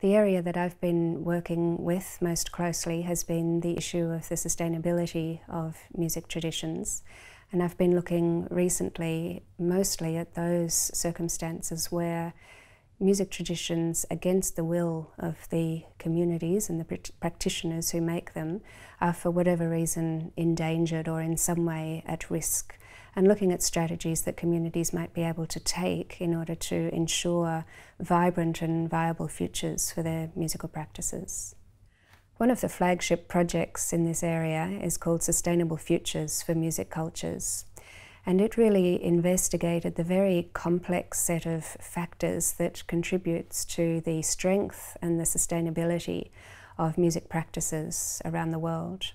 The area that I've been working with most closely has been the issue of the sustainability of music traditions. And I've been looking recently mostly at those circumstances where music traditions against the will of the communities and the practitioners who make them are for whatever reason endangered or in some way at risk and looking at strategies that communities might be able to take in order to ensure vibrant and viable futures for their musical practices. One of the flagship projects in this area is called Sustainable Futures for Music Cultures. And it really investigated the very complex set of factors that contributes to the strength and the sustainability of music practices around the world.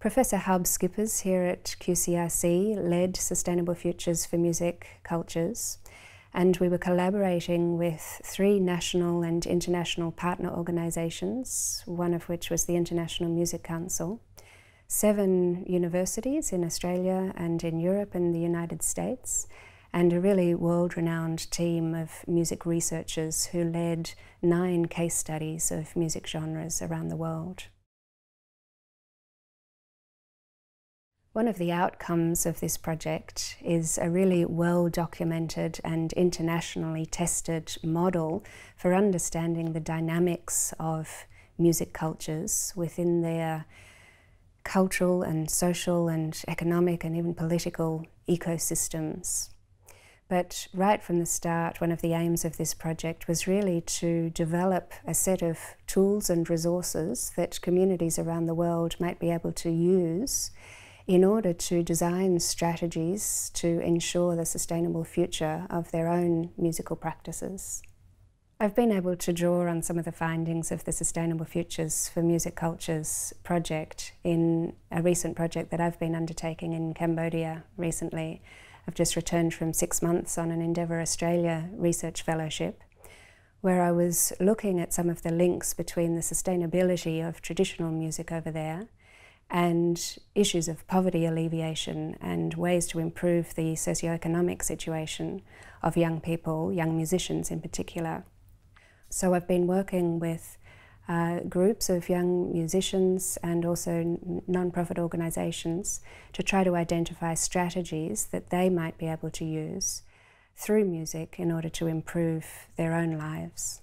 Professor Huib Schippers here at QCRC led Sustainable Futures for Music Cultures and we were collaborating with three national and international partner organisations, one of which was the International Music Council, seven universities in Australia and in Europe and the United States, and a really world-renowned team of music researchers who led nine case studies of music genres around the world. One of the outcomes of this project is a really well documented and internationally tested model for understanding the dynamics of music cultures within their cultural and social and economic and even political ecosystems. But right from the start, one of the aims of this project was really to develop a set of tools and resources that communities around the world might be able to use in order to design strategies to ensure the sustainable future of their own musical practices. I've been able to draw on some of the findings of the Sustainable Futures for Music Cultures project in a recent project that I've been undertaking in Cambodia recently. I've just returned from six months on an Endeavour Australia research fellowship where I was looking at some of the links between the sustainability of traditional music over there and issues of poverty alleviation and ways to improve the socioeconomic situation of young people, young musicians in particular. So I've been working with uh, groups of young musicians and also non-profit organisations to try to identify strategies that they might be able to use through music in order to improve their own lives.